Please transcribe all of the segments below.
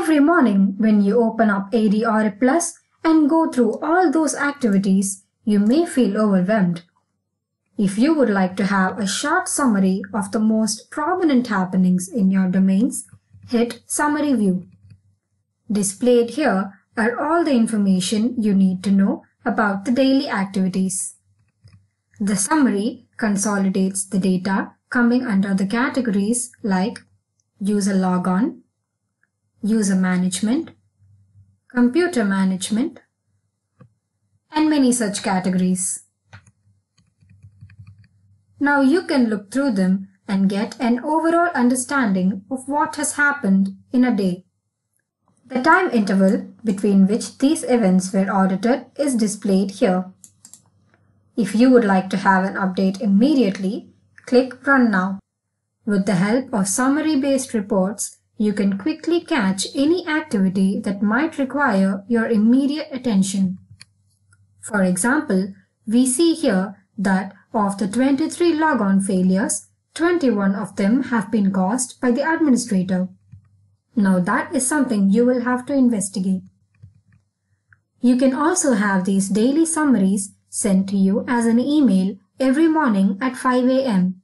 Every morning when you open up ADAudit Plus and go through all those activities, you may feel overwhelmed. If you would like to have a short summary of the most prominent happenings in your domains, hit Summary View. Displayed here are all the information you need to know about the daily activities. The summary consolidates the data coming under the categories like user logon, user management, computer management, and many such categories. Now you can look through them and get an overall understanding of what has happened in a day. The time interval between which these events were audited is displayed here. If you would like to have an update immediately, click Run Now. With the help of summary-based reports, you can quickly catch any activity that might require your immediate attention. For example, we see here that of the 23 logon failures, 21 of them have been caused by the administrator. Now that is something you will have to investigate. You can also have these daily summaries sent to you as an email every morning at 5 a.m.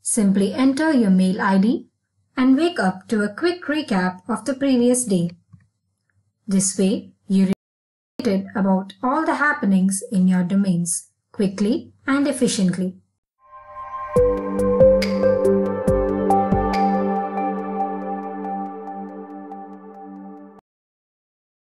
Simply enter your mail ID and wake up to a quick recap of the previous day. This way, you read about all the happenings in your domains quickly and efficiently.